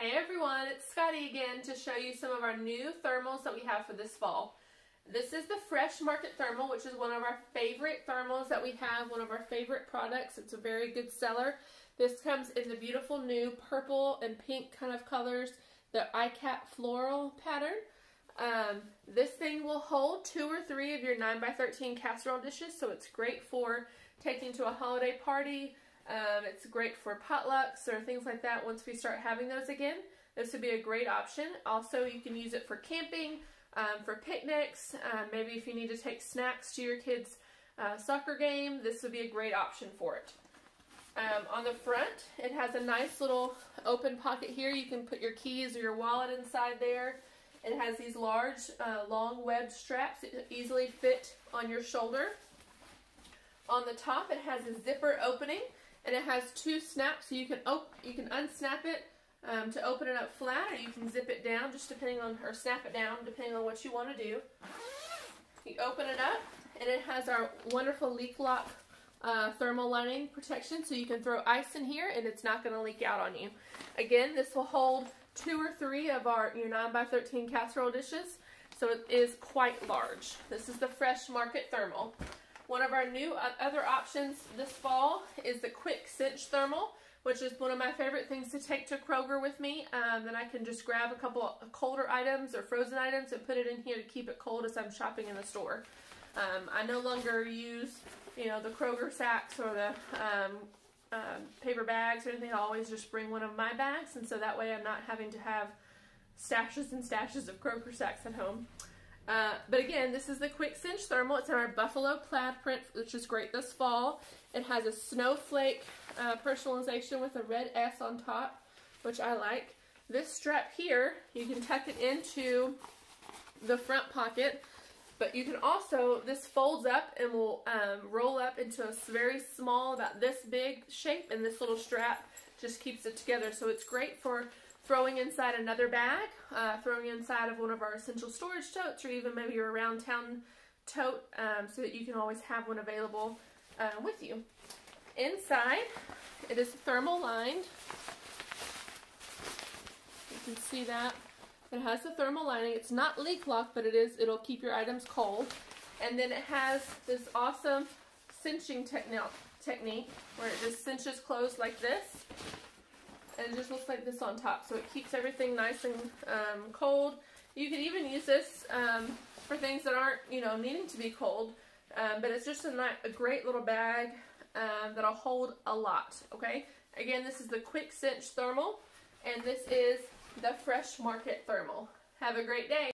Hey everyone, it's Scottie again to show you some of our new thermals that we have for this fall. This is the Fresh Market Thermal, which is one of our favorite thermals that we have, one of our favorite products. It's a very good seller. This comes in the beautiful new purple and pink kind of colors, the iCat floral pattern. Um, this thing will hold two or three of your 9x13 casserole dishes, so it's great for taking to a holiday party, um, it's great for potlucks or things like that once we start having those again. This would be a great option. Also, you can use it for camping, um, for picnics, um, maybe if you need to take snacks to your kids' uh, soccer game, this would be a great option for it. Um, on the front, it has a nice little open pocket here. You can put your keys or your wallet inside there. It has these large, uh, long web straps that easily fit on your shoulder. On the top, it has a zipper opening and it has two snaps so you can op you can unsnap it um, to open it up flat or you can zip it down just depending on or snap it down depending on what you want to do. You open it up and it has our wonderful leak lock uh, thermal lining protection so you can throw ice in here and it's not going to leak out on you. Again this will hold two or three of our your 9 by 13 casserole dishes so it is quite large. This is the fresh market thermal one of our new other options this fall is the Quick Cinch Thermal, which is one of my favorite things to take to Kroger with me. Um, then I can just grab a couple colder items or frozen items and put it in here to keep it cold as I'm shopping in the store. Um, I no longer use, you know, the Kroger sacks or the um, um, paper bags or anything. I always just bring one of my bags, and so that way I'm not having to have stashes and stashes of Kroger sacks at home. Uh, but again, this is the Quick Cinch Thermal. It's in our Buffalo plaid print, which is great this fall. It has a snowflake uh, personalization with a red S on top, which I like. This strap here, you can tuck it into the front pocket, but you can also, this folds up and will um, roll up into a very small, about this big shape, and this little strap just keeps it together. So it's great for throwing inside another bag, uh, throwing inside of one of our essential storage totes, or even maybe your around town tote um, so that you can always have one available uh, with you. Inside, it is thermal lined. You can see that. It has the thermal lining. It's not leak lock, but it is. It'll keep your items cold. And then it has this awesome cinching technique where it just cinches closed like this and it just looks like this on top. So it keeps everything nice and um, cold. You could even use this um, for things that aren't, you know, needing to be cold. Um, but it's just a, a great little bag um, that'll hold a lot, okay? Again, this is the Quick Cinch Thermal, and this is the Fresh Market Thermal. Have a great day.